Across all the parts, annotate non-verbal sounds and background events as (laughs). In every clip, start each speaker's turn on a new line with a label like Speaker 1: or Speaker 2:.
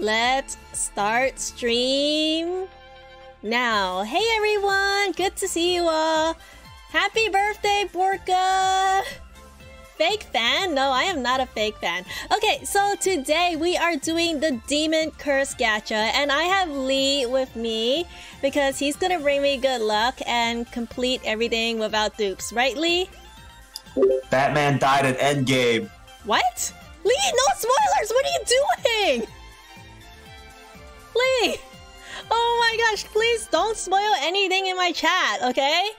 Speaker 1: Let's start stream now. Hey everyone, good to see you all. Happy birthday, Borka! Fake fan? No, I am not a fake fan. Okay, so today we are doing the Demon Curse Gacha, and I have Lee with me because he's gonna bring me good luck and complete everything without dupes, right, Lee?
Speaker 2: Batman died at Endgame.
Speaker 1: What? Lee, no spoilers! What are you doing? Oh my gosh, please don't spoil anything in my chat, okay?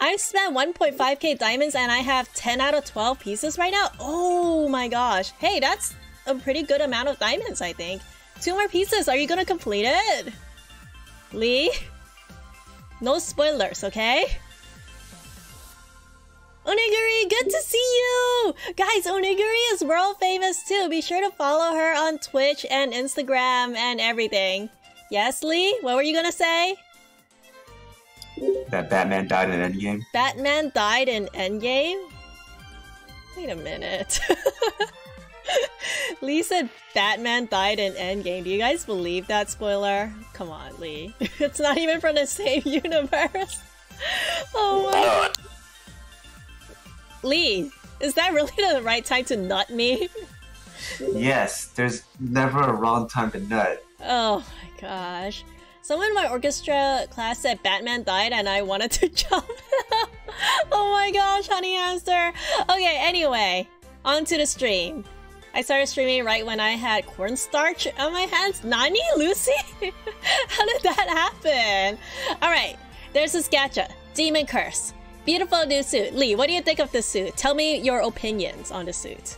Speaker 1: I've spent 1.5k diamonds and I have 10 out of 12 pieces right now. Oh my gosh. Hey, that's a pretty good amount of diamonds, I think. Two more pieces. Are you gonna complete it? Lee? No spoilers, okay? Onigiri, good to see you! Guys, Onigiri is world famous too. Be sure to follow her on Twitch and Instagram and everything. Yes, Lee? What were you gonna say?
Speaker 2: That Batman died in Endgame.
Speaker 1: Batman died in Endgame? Wait a minute. (laughs) Lee said Batman died in Endgame. Do you guys believe that spoiler? Come on, Lee. (laughs) it's not even from the same (laughs) universe. oh my god. Lee, is that really the right time to nut me?
Speaker 2: yes, there's never a wrong time to nut.
Speaker 1: Oh my gosh. Someone in my orchestra class said Batman died and I wanted to (laughs) jump. oh my gosh, honey hamster. Okay, anyway, on to the stream. I started streaming right when I had cornstarch on my hands. Nani, Lucy? (laughs) How did that happen? Alright, there's this gacha. Demon Curse. Beautiful new suit. Lee, what do you think of the suit? Tell me your opinions on the suit.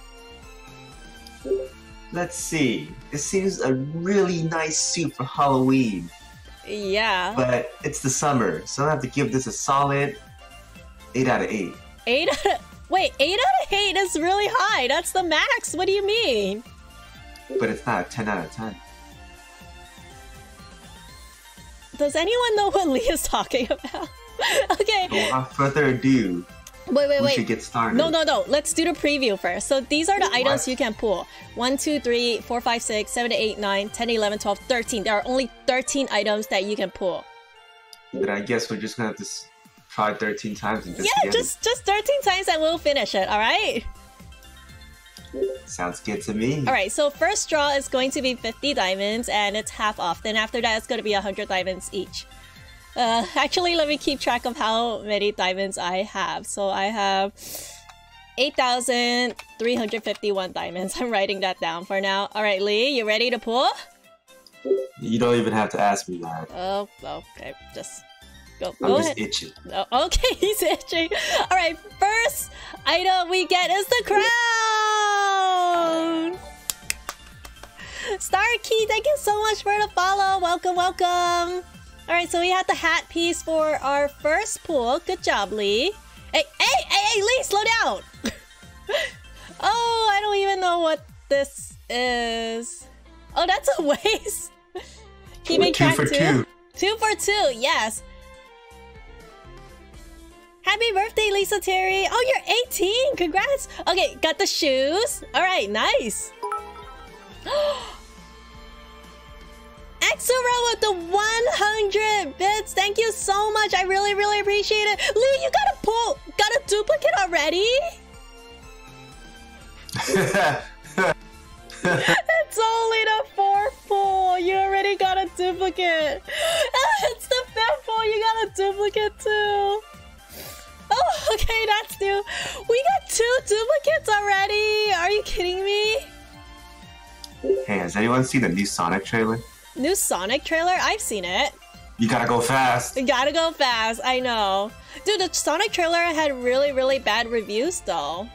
Speaker 2: Let's see. It seems a really nice suit for Halloween.
Speaker 1: Yeah.
Speaker 2: But it's the summer, so I have to give this a solid 8 out of 8.
Speaker 1: 8 out of... Wait, 8 out of 8 is really high. That's the max. What do you mean?
Speaker 2: But it's not a 10 out of 10.
Speaker 1: Does anyone know what Lee is talking about? (laughs) okay.
Speaker 2: without further ado,
Speaker 1: Wait, wait,
Speaker 2: we should get started.
Speaker 1: No, no, no. Let's do the preview first. So these are the items you can pull 1, 2, 3, 4, 5, 6, 7, 8, 9, 10, 11, 12, 13. There are only 13 items that you can pull.
Speaker 2: Then I guess we're just gonna have to try 13 times and just
Speaker 1: Yeah, just just 13 times and we'll finish it, alright?
Speaker 2: Sounds good to me.
Speaker 1: Alright, so first draw is going to be 50 diamonds and it's half off. Then after that, it's going to be 100 diamonds each. Uh, (laughs) actually, let me keep track of how many diamonds I have. So I have 8,351 diamonds. (laughs) I'm writing that down for now. Alright, Lee, you ready to pull?
Speaker 2: You don't even have to ask me that.
Speaker 1: Oh, okay, just go,
Speaker 2: I'm
Speaker 1: go
Speaker 2: just
Speaker 1: ahead.
Speaker 2: itching.
Speaker 1: Oh, (laughs) okay, he's itching. Alright, first item we get is the crown! Star Key, thank you so much for the follow. Welcome, welcome. Alright, so we had the hat piece for our first pull. Good job, Lee. Hey, hey, hey, hey, Lee, slow down! (laughs) oh, I don't even know what this is. Oh, that's a (laughs) waste. Keeping
Speaker 2: Two
Speaker 1: track
Speaker 2: for two.
Speaker 1: Two for two, yes. Happy birthday, Lisa Terry. Oh, you're 18. Congrats. Okay, got the shoes. All right, nice. (gasps) Oh, Axarell with the 100 bits. Thank you so much. I really, really appreciate it. Lee, you got a pull, got a duplicate already? It's only the fourth pull. You already got a duplicate. (laughs) It's the fifth pull. You got a duplicate too. Oh, (laughs) okay, that's new. We got two duplicates already. Are you kidding me?
Speaker 2: hey, has anyone seen the new Sonic trailer?
Speaker 1: New Sonic trailer? I've seen it.
Speaker 2: You gotta go fast.
Speaker 1: You gotta go fast. I know. Dude, the Sonic trailer had really, really bad reviews though.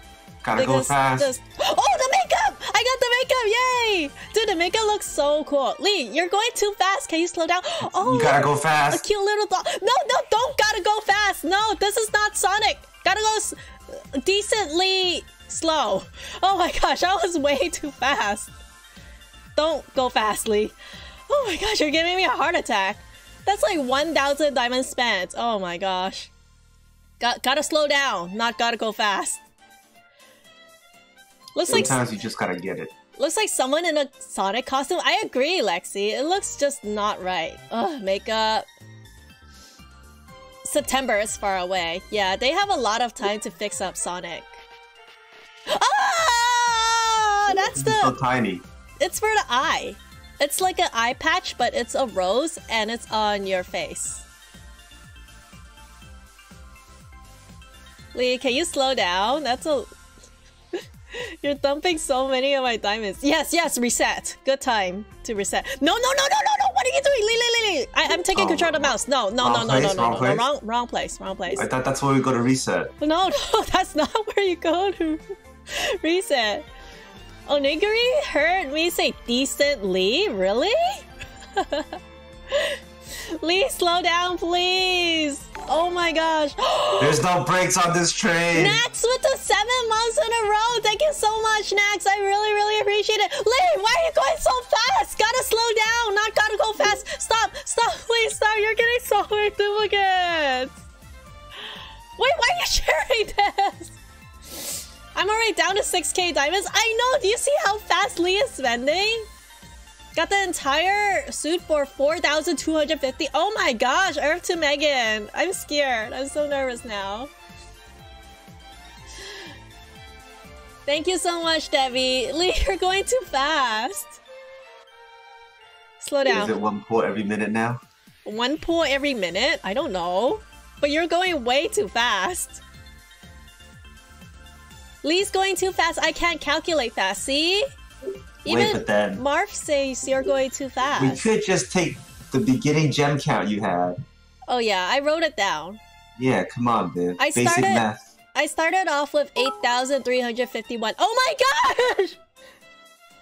Speaker 2: Gotta go fast.
Speaker 1: this- Oh, the makeup! I got the makeup! Yay! Dude, the makeup looks so cool. Lee, you're going too fast. Can you slow down? Oh,
Speaker 2: You gotta go fast.
Speaker 1: a cute little dog. No, no, don't gotta go fast. No, this is not Sonic. Gotta go s- decently slow. Oh my gosh, I was (laughs) way too fast. Don't go fastly. Oh my gosh, you're giving me a heart attack. That's like 1,000 diamonds spent. Oh my gosh. Got, gotta slow down, not gotta go fast. Looks like
Speaker 2: Sometimes you just gotta get it.
Speaker 1: Looks like someone in a Sonic costume. I agree, Lexi. It looks just not right. Ugh, makeup. September is far away. Yeah, they have a lot of time to fix up Sonic. Ah! That's
Speaker 2: is so tiny.
Speaker 1: It's for the eye. It's like an eye patch, but it's a rose and it's on your face. Lee, can you slow down? That's a. (laughs) You're dumping so many of my diamonds. Yes, yes, reset. Good time to reset. No, no, no, no, no, no! What are you doing, Lee, Lee, Lee, Lee? I, I'm taking
Speaker 2: Oh,
Speaker 1: control of the mouse. No, no, no, no, no,
Speaker 2: place,
Speaker 1: no,
Speaker 2: wrong
Speaker 1: no, no,
Speaker 2: place?
Speaker 1: wrong, wrong place, wrong place.
Speaker 2: I thought that's where we go to reset.
Speaker 1: No, (laughs) no, that's not (laughs) where you go to reset. Onigiri heard me say decently? Really? (laughs) Lee, slow down, please. Oh my gosh. (gasps)
Speaker 2: There's no brakes on this train.
Speaker 1: Nax with the seven months in a row. Thank you so much, Nax. I really, really appreciate it. Lee, why are you going so fast? Gotta slow down. Not gotta go fast. Stop, stop, please stop. You're getting so (laughs) many duplicates. Wait, why are you sharing this? I'm already down to 6k diamonds. I know. Do you see how fast Lee is spending? Got the entire suit for 4,250. Oh my gosh, Earth to Megan. I'm scared. I'm so nervous now. Thank you so much, Debbie. Lee, (laughs) you're going too fast. Slow down.
Speaker 2: Is it one port every minute now?
Speaker 1: One pull every minute? I don't know. But you're going way too fast. Lee's going too fast. I can't calculate fast. See? Even
Speaker 2: Wait, but then
Speaker 1: Marv says you're going too fast.
Speaker 2: we could just take the beginning gem count you had.
Speaker 1: Oh yeah, I wrote it down.
Speaker 2: Yeah, come on, dude.
Speaker 1: I
Speaker 2: Basic
Speaker 1: started-
Speaker 2: math.
Speaker 1: I started off with 8,351. Oh my gosh!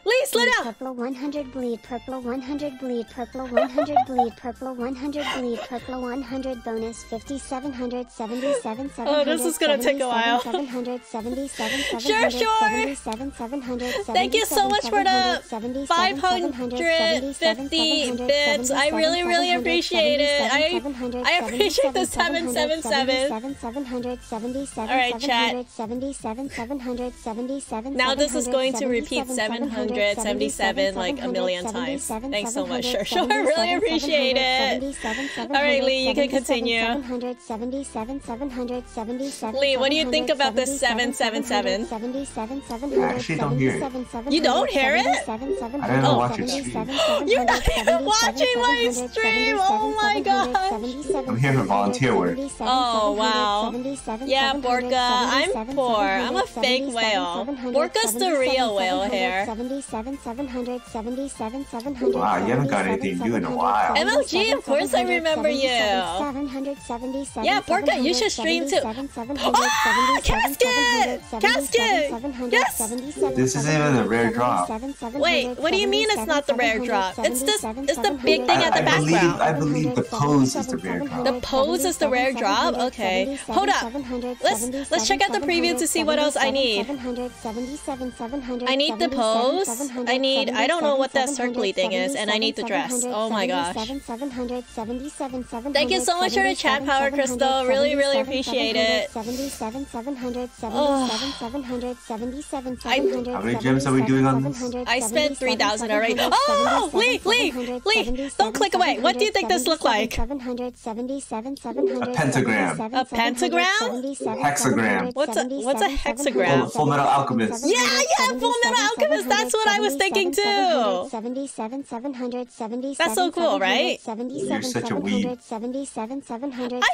Speaker 1: Lee, slow
Speaker 3: Bleed
Speaker 1: down!
Speaker 3: Purple 100 bleed, purple 100 bleed, purple 100 bleed, purple 100 bleed, purple 100 bonus 5777
Speaker 1: Oh, this is gonna take a while.
Speaker 3: 777
Speaker 1: Sureshoy.
Speaker 3: 777
Speaker 1: Thank you so much for the 550 bits. I really, really appreciate it. I- I appreciate the 777. Alright, chat. Now this is going to repeat 777 like a million times. Thanks so much. Sureshoy. I really appreciate it. Alright, Lee, you can continue. Lee, what do you think about this 777?
Speaker 2: I actually don't hear it.
Speaker 1: You don't hear it?
Speaker 2: I don't
Speaker 1: Oh.
Speaker 2: watch your stream.
Speaker 1: You're not even watching my stream! Oh my gosh!
Speaker 2: I'm here for volunteer work.
Speaker 1: Oh, wow. Yeah, Borka, I'm poor. I'm a fake whale. Borka's the real whale here.
Speaker 2: Wow, you haven't got anything new in a while.
Speaker 1: MLG, of course I remember you. Yeah, Borka, you should stream too. Ah, casket! Casket! Yes!
Speaker 2: This isn't even a rare drop.
Speaker 1: Wait, what do you mean it's not the rare drop? It's this- it's the big thing
Speaker 2: I,
Speaker 1: at the
Speaker 2: I believe
Speaker 1: background.
Speaker 2: I believe the pose is the rare drop.
Speaker 1: The pose is the rare drop? Okay. Hold up. Let's- let's check out the preview to see what else I need. I need the pose. I need- I don't know what that circly thing is, and I need the dress. Oh my gosh. Thank you so much for the chat power, Crystal. Really, really appreciate it.
Speaker 2: How many gems are we doing on this?
Speaker 1: I spent 3,000 already. Oh, Lee, Lee, Lee, don't click away. What do you think this look like?
Speaker 2: A pentagram.
Speaker 1: A pentagram?
Speaker 2: Hexagram.
Speaker 1: What's a what's a
Speaker 2: Full,
Speaker 1: hexagram?
Speaker 2: full Metal Alchemist.
Speaker 1: Yeah, yeah, Full Metal Alchemist. That's what I was thinking too.
Speaker 3: That's
Speaker 1: so cool, right?
Speaker 2: You're such a weeb.
Speaker 1: I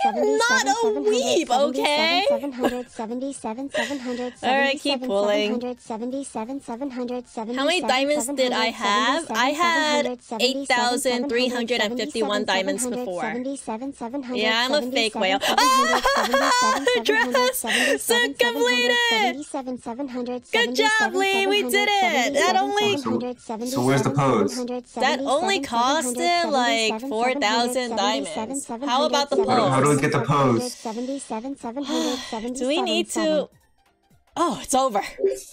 Speaker 1: am not a weeb, okay? Alright, keep pulling. How many diamonds did I have? I had 8,351 diamonds before. Yeah, I'm a fake whale. Ah! Dress! So completed! Good job, Lee! We did it! That only-
Speaker 2: So where's the pose?
Speaker 1: That only costed like 4,000 diamonds. How about the
Speaker 2: How do, how do we get the pose?
Speaker 1: Do we need to... Oh, it's over.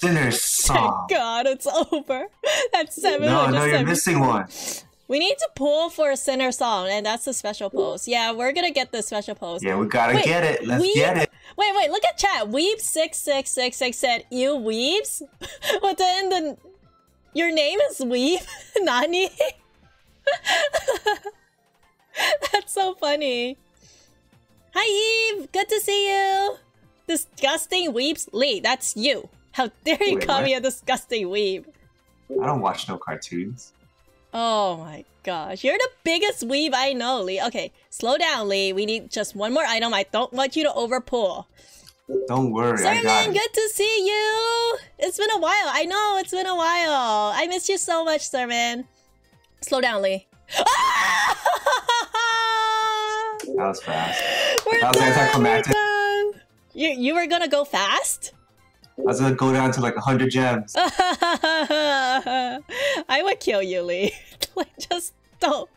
Speaker 2: Thinner
Speaker 1: Thank
Speaker 2: song.
Speaker 1: God, it's over. That's seven.
Speaker 2: No, no, you're missing one.
Speaker 1: We need to pull for a center song, and that's the special pose. Yeah, we're gonna get the special pose.
Speaker 2: Yeah, we gotta
Speaker 1: Wait,
Speaker 2: get it. Let's
Speaker 1: we-
Speaker 2: get it.
Speaker 1: Wait, wait, look at chat. Weeb six six six six said, "You weebs," but then the Your name is Weave? (laughs) Nani? (laughs) That's so funny. Hi Eve! Good to see you! Disgusting weeps? Lee, that's you. How dare you
Speaker 2: Wait,
Speaker 1: call
Speaker 2: what?
Speaker 1: me a disgusting weeb?
Speaker 2: I don't watch no cartoons.
Speaker 1: Oh my gosh. You're the biggest weeb I know, Lee. Okay, slow down, Lee. We need just one more item. I don't want you to overpull.
Speaker 2: Don't worry, I got
Speaker 1: Sermon, good to see you! It's been a while. I know, it's been a while. I missed you so much, Sermon. Slow down, Lee. (laughs)
Speaker 2: That was fast.
Speaker 1: We're
Speaker 2: That was
Speaker 1: done, done. You, you were gonna go fast?
Speaker 2: I was gonna go down to like 100 gems. (laughs)
Speaker 1: I would kill you, Lee. (laughs) like, just don't.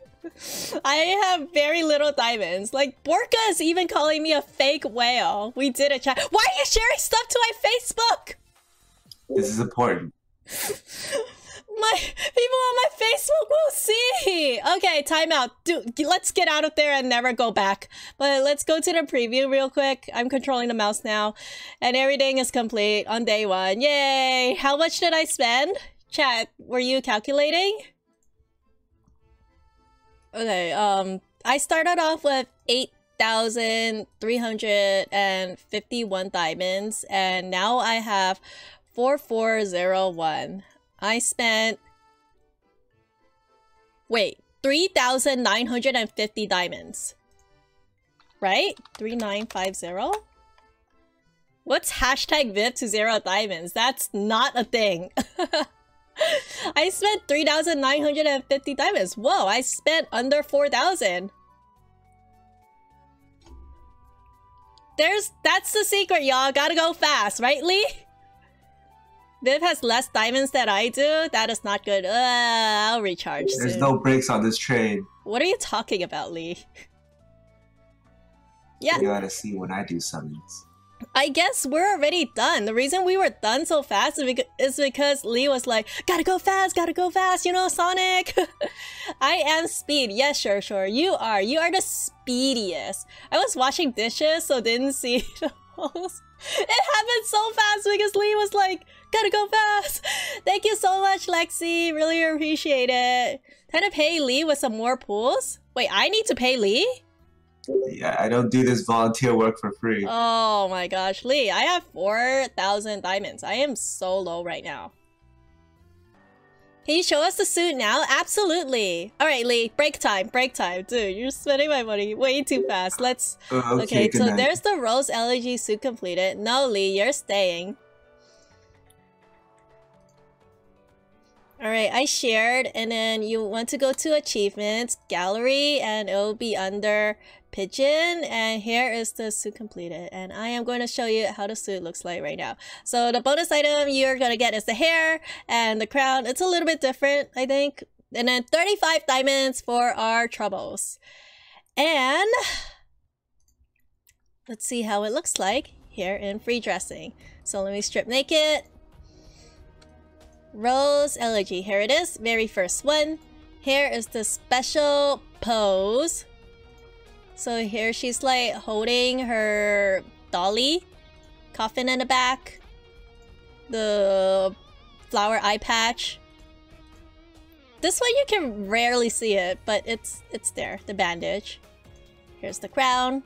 Speaker 1: I have very little diamonds. Like, Borka is even calling me a fake whale. We did a chat. Why are you sharing stuff to my Facebook?
Speaker 2: This is important. (laughs)
Speaker 1: My people on my Facebook will see. Okay, timeout. Do let's get out of there and never go back. But let's go to the preview real quick. I'm controlling the mouse now, and everything is complete on day one. Yay! How much did I spend? Chat, were you calculating? Okay. Um, I started off with eight thousand three hundred and fifty-one diamonds, and now I have four four zero one. I spent wait, 3,950 diamonds. Right? 3950? What's hashtag VIP to zero diamonds? That's not a thing. (laughs) I spent 3,950 diamonds. Whoa, I spent under 4,000. There's that's the secret, y'all. Gotta go fast, right, Lee? Viv has less diamonds than I do. That is not good. Uh, I'll recharge
Speaker 2: There's
Speaker 1: soon.
Speaker 2: no brakes on this train.
Speaker 1: What are you talking about, Lee? (laughs) Yeah,
Speaker 2: You gotta see when I do summons.
Speaker 1: I guess we're already done. The reason we were done so fast is because Lee was like, gotta go fast, gotta go fast, you know, Sonic. (laughs) I am speed. Yes, sure, sure. You are. You are the speediest. I was washing dishes, so didn't see (laughs) the most. It happened so fast because Lee was like, gotta go fast. Thank you so much, Lexi. Really appreciate it. Time to pay Lee with some more pools? Wait, I need to pay Lee?
Speaker 2: Yeah, I don't do this volunteer work for free.
Speaker 1: Oh my gosh, Lee, I have 4,000 diamonds. I am so low right now. Can you show us the suit now? Absolutely. All right, Lee, break time, break time. Dude, you're spending my money way too fast. Let's...
Speaker 2: Uh, okay,
Speaker 1: Okay, so
Speaker 2: night.
Speaker 1: there's the Rose Elegy suit completed. No, Lee, you're staying. Alright, I shared, and then you want to go to achievements, gallery, and it'll be under pigeon, and here is the suit completed. And I am going to show you how the suit looks like right now. So the bonus item you're gonna get is the hair and the crown. It's a little bit different, I think. And then 35 diamonds for our troubles. And let's see how it looks like here in free dressing. So let me strip naked. Rose Elegy. Here it is. Very first one. Here is the special pose. So here she's like holding her dolly, coffin in the back, the flower eye patch. This one you can rarely see it, but it's it's there, the bandage. Here's the crown.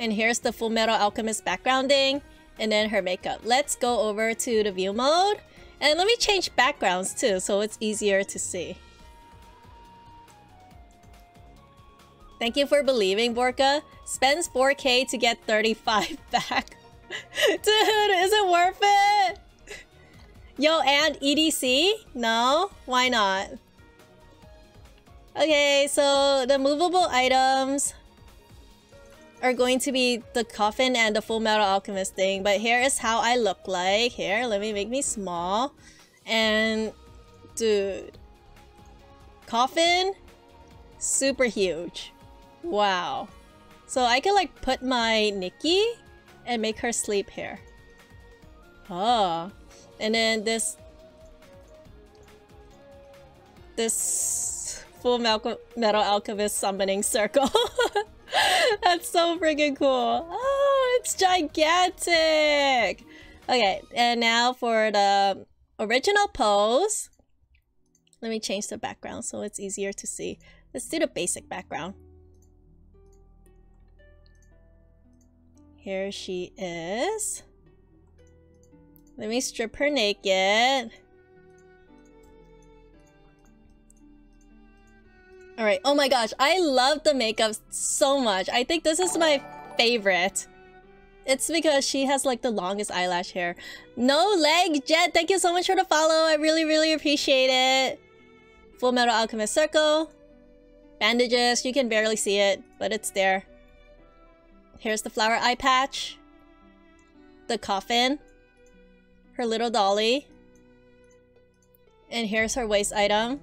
Speaker 1: And here's the Full Metal Alchemist backgrounding. And then her makeup. Let's go over to the view mode. And let me change backgrounds too, so it's easier to see. Thank you for believing, Borka. Spends 4k to get 35 (laughs) back. Dude, is it worth it? Yo, and EDC? No? Why not? Okay, so the movable items are going to be the coffin and the full metal alchemist thing but here is how i look like. Here let me make me small. And dude coffin? Super huge. Wow. So i could like put my nikki and make her sleep here. Oh. And then this this full metal alchemist summoning circle (laughs) (laughs) That's so freaking cool. Oh, it's gigantic. Okay, and now for the original pose. Let me change the background so it's easier to see. Let's do the basic background. Here she is. Let me strip her naked. Alright, oh my gosh, I love the makeup so much. I think this is my favorite. It's because she has like the longest eyelash hair. No leg, Jet, thank you so much for the follow. I really, really appreciate it. Full Metal Alchemist Circle. Bandages, you can barely see it, but it's there. Here's the flower eye patch. The coffin. Her little dolly. And here's her waist item.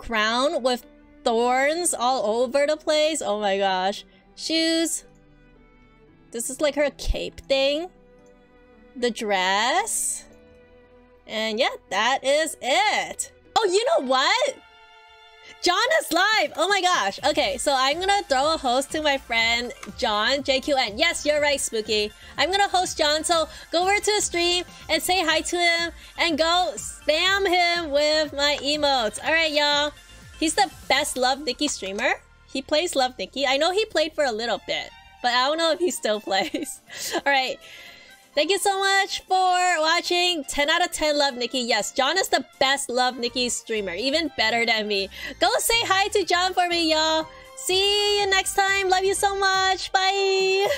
Speaker 1: Crown with thorns all over the place. Oh my gosh. Shoes. This is like her cape thing. The dress. And yeah, that is it. Oh, you know what? John is live! Oh my gosh. Okay, so I'm gonna throw a host to my friend John, JQN. Yes, you're right, Spooky. I'm gonna host John, so go over to the stream and say hi to him and go spam him with my emotes. Alright, y'all. He's the best Love Nikki streamer. He plays Love Nikki. I know he played for a little bit, but I don't know if he still (laughs) plays. Alright. Thank you so much for watching. 10 out of 10 love Nikki. Yes, John is the best love Nikki streamer. Even better than me. Go say hi to John for me, y'all. See you next time. Love you so much. Bye.